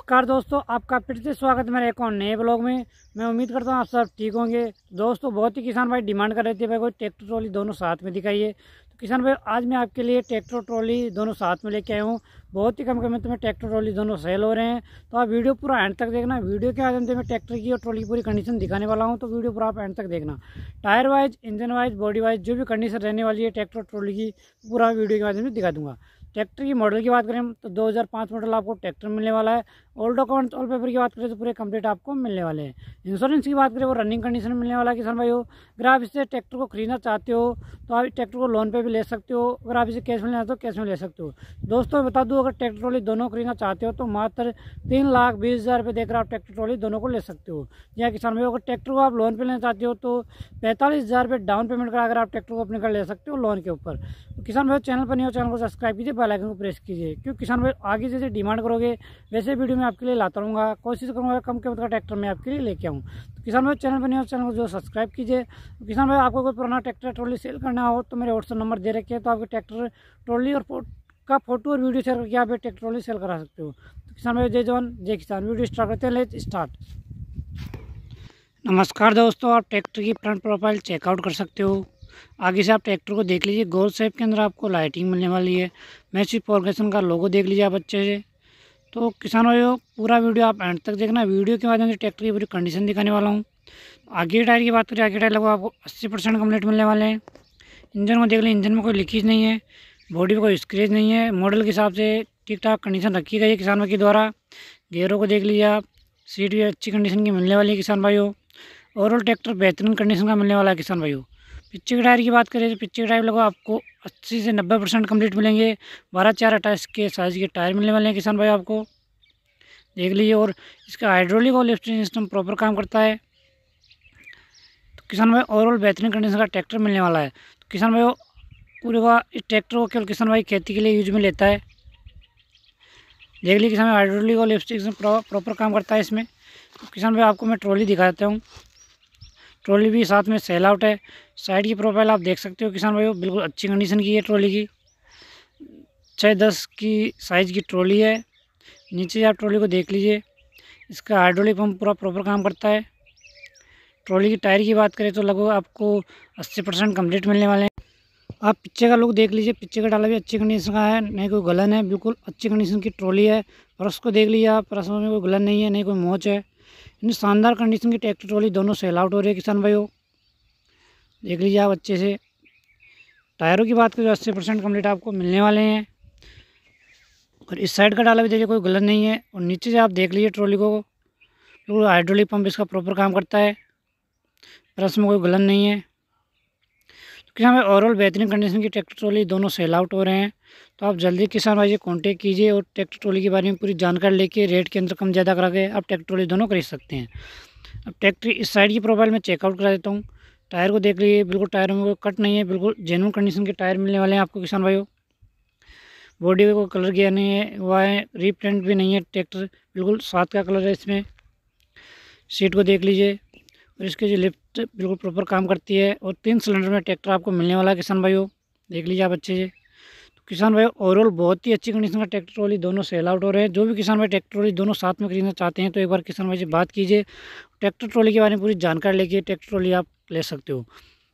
नमस्कार दोस्तों, आपका फिर से स्वागत है मेरे एक और नए ब्लॉग में। मैं उम्मीद करता हूँ आप सब ठीक होंगे। दोस्तों, बहुत ही किसान भाई डिमांड कर रहे थे भाई, कोई ट्रैक्टर ट्रॉली दोनों साथ में दिखाइए। तो किसान भाई, आज मैं आपके लिए ट्रैक्टर ट्रॉली दोनों साथ में लेके आया हूँ। बहुत ही कम कीमत में ट्रैक्टर ट्रॉली दोनों सेल हो रहे हैं। तो आप वीडियो पूरा एंड तक देखना। वीडियो के माध्यम से मैं ट्रैक्टर की और ट्रॉली पूरी कंडीशन दिखाने वाला हूँ। तो वीडियो पूरा आप एंड तक देखना। Tyre wise engine wise body wise जो भी कंडीशन रहने वाली है ट्रैक्टर ट्रॉली की, पूरा वीडियो के माध्यम से दिखा दूँगा। ट्रैक्टर की मॉडल की बात करें तो 2005 मॉडल आपको ट्रैक्टर मिलने वाला है। ऑल डॉक्यूमेंट्स ऑल पेपर की बात करें तो पूरे कंप्लीट आपको मिलने वाले हैं। इंश्योरेंस की बात करें, वो रनिंग कंडीशन मिलने वाला है, किसान भाई हो अगर आप इससे ट्रैक्टर को खरीदना चाहते हो तो आप ट्रैक्टर को लोन पे भी ले सकते हो। अगर आप इसे कैश में लेना तो कैश में ले सकते हो। दोस्तों बता दूँ, अगर ट्रैक्टर ट्रॉली दोनों खरीदना चाहते हो तो मात्र तीन लाख बीस हज़ार रुपये देकर आप ट्रैक्टर ट्रॉली दोनों को ले सकते हो। या किसान भाई अगर ट्रैक्टर को आप लोन पर लेना चाहते हो तो पैंतालीस हज़ार रुपये डाउन पेमेंट करा अगर आप ट्रैक्टर को अपने घर ले सकते हो लोन के ऊपर। तो किसान भाई चैनल पर नहीं हो, चैनल को सब्सक्राइब कीजिए, बेल आइकन को प्रेस कीजिए। क्योंकि किसान भाई आगे जैसे डिमांड करोगे, वैसे वीडियो में आपके लिए लाता रहूँगा। कोशिश करूँगा कम कीमत का ट्रैक्टर मैं आपके लिए लेके आऊँ। तो किसान भाई चैनल पर नहीं हो, चैनल को जो सब्सक्राइब कीजिए। तो किसान भाई आपको कोई पुराना ट्रैक्टर ट्रॉली सेल करना हो तो मेरे व्हाट्सअप नंबर दे रखे तो आपके ट्रैक्टर, ट्रॉली और का फ़ोटो और वीडियो शेयर करके आप ट्रैक्टर ट्रॉली सेल करा सकते हो। तो किसान भाई जय जवान, जय किसान। वीडियो स्टार्ट करते हैं लेट स्टार्ट। नमस्कार दोस्तों, आप ट्रैक्टर की फ्रंट प्रोफ़ाइल चेकआउट कर सकते हो। आगे से आप ट्रैक्टर को देख लीजिए गोल शेप के अंदर आपको लाइटिंग मिलने वाली है। मैसिव ऑर्गेशन का लोगो देख लीजिए आप अच्छे से। तो किसान भाइयों, पूरा वीडियो आप एंड तक देखना। वीडियो के माध्यम से ट्रैक्टर की पूरी कंडीशन दिखाने वाला हूँ। आगे टायर की बात करें आगे टायर लगभग आपको अस्सी परसेंट मिलने वाले हैं। इंजन को देख लें, इंजन में कोई लीकेज नहीं है बॉडी पर कोई स्क्रेच नहीं है। मॉडल के हिसाब से ठीक ठाक कंडीशन रखी गई है किसान भाई के द्वारा। गेयरों को देख लीजिए आप सीट भी अच्छी कंडीशन की मिलने वाली है किसान भाइयों। ओवरऑल ट्रैक्टर बेहतरीन कंडीशन का मिलने वाला है किसान भाइयों। पिच्चे के टायर की बात करें तो पिच्चे के टायर लगभग आपको अस्सी से नब्बे परसेंट कंप्लीट मिलेंगे। बारह चार अट्ठाईस के साइज़ के टायर मिलने वाले हैं किसान भाई आपको। देख लीजिए और इसका हाइड्रोलिक और लिफ्टिंग सिस्टम प्रॉपर काम करता है। तो किसान भाई ओवरऑल बेहतरीन कंडीशन का ट्रैक्टर मिलने वाला है। तो किसान भाई पूरे का इस ट्रैक्टर को केवल किसान भाई खेती के लिए यूज़ में लेता है। देख लीजिए किसान भाई हाइड्रोलिक और लिफ्टिंग प्रॉपर काम करता है इसमें। तो किसान भाई आपको मैं ट्रॉली दिखा देता हूँ। ट्रॉली भी साथ में सेल आउट है। साइड की प्रोफ़ाइल आप देख सकते हो, किसान भाई बिल्कुल अच्छी कंडीशन की है ट्रॉली की। छः दस की साइज़ की ट्रॉली है। नीचे आप ट्रॉली को देख लीजिए, इसका हाइड्रोलिक पंप पूरा प्रॉपर काम करता है। ट्रॉली की टायर की बात करें तो लगभग आपको अस्सी परसेंट कंप्लीट मिलने वाले हैं। आप पीछे का लुक देख लीजिए, पीछे का डाला भी अच्छी कंडीशन का है, नहीं कोई गलन है, बिल्कुल अच्छी कंडीशन की ट्रॉली है। परस को देख लीजिए आप, परस में कोई गलन नहीं है, नहीं कोई मोच है। इन शानदार कंडीशन की ट्रैक्टर ट्रॉली दोनों सेल आउट हो रही है किसान भाइयों। देख लीजिए आप अच्छे से। टायरों की बात करें तो अस्सी परसेंट कंप्लीट आपको मिलने वाले हैं। और इस साइड का डाला भी देखिए, कोई गलत नहीं है। और नीचे से आप देख लीजिए ट्रॉली को। हाइड्रोलिक पंप इसका प्रॉपर काम करता है। प्लस में कोई गलन नहीं है। किसान भाई ओवरऑल बेहतरीन कंडीशन की ट्रैक्टर ट्रॉली दोनों सेल आउट हो रहे हैं। तो आप जल्दी किसान भाई से कॉन्टेक्ट कीजिए और ट्रैक्टर ट्रॉली के बारे में पूरी जानकारी लेके रेट के अंदर कम ज़्यादा करा के आप ट्रैक्टर ट्रॉली दोनों खरीद सकते हैं। अब ट्रैक्टर इस साइड की प्रोफ़ाइल में चेकआउट करा देता हूँ। टायर को देख लीजिए, बिल्कुल टायरों में कोई कट नहीं है, बिल्कुल जेनुअन कंडीशन के टायर मिलने वाले हैं आपको किसान भाइयों। बॉडी का कोई कलर गया नहीं है वह है रीप्रिंट भी नहीं है ट्रैक्टर बिल्कुल सात का कलर है इसमें। सीट को देख लीजिए। और इसकी जो लिफ्ट बिल्कुल प्रॉपर काम करती है और तीन सिलेंडर में ट्रैक्टर आपको मिलने वाला है किसान भाइयों। देख लीजिए आप अच्छे से। तो किसान भाई ओवरऑल बहुत ही अच्छी कंडीशन का ट्रैक्टर ट्रॉली दोनों सेल आउट हो रहे हैं। जो भी किसान भाई ट्रैक्टर ट्रॉली दोनों साथ में खरीदना चाहते हैं तो एक बार किसान भाई से बात कीजिए। ट्रैक्टर ट्रॉली के बारे में पूरी जानकारी लेके ट्रैक्टर ट्रॉली आप ले सकते हो।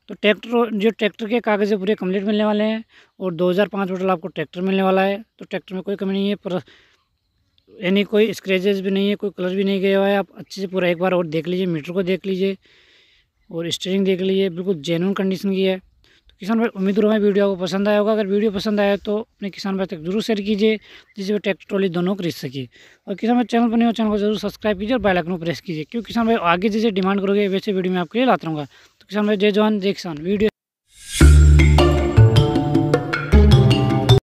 तो ट्रैक्टर जो ट्रैक्टर के कागज़ है, पूरे कंप्लीट मिलने वाले हैं और 2005 मॉडल आपको ट्रैक्टर मिलने वाला है। तो ट्रैक्टर में कोई कमी नहीं है, पर यानी कोई स्क्रेचेस भी नहीं है, कोई कलर भी नहीं गया हुआ है। आप अच्छे से पूरा एक बार और देख लीजिए मीटर को देख लीजिए और स्टेयरिंग देख लीजिए, बिल्कुल जेनुअन कंडीशन की है। तो किसान भाई, उम्मीद रहा है वीडियो आपको पसंद आया होगा। अगर वीडियो पसंद आया तो अपने किसान भाई तक ज़रूर शेयर कीजिए, जिससे वो ट्रैक्टर ट्रॉली दोनों खरीद सके। और किसान भाई चैनल पर नहीं हो चैनल को ज़रूर सब्सक्राइब कीजिए और बेल आइकन प्रेस कीजिए, क्योंकि किसान भाई आगे जैसे डिमांड करोगे, वैसे वीडियो में आपके लिए लाता रहूँगा। तो किसान भाई, जय जवान, जय किसान। वीडियो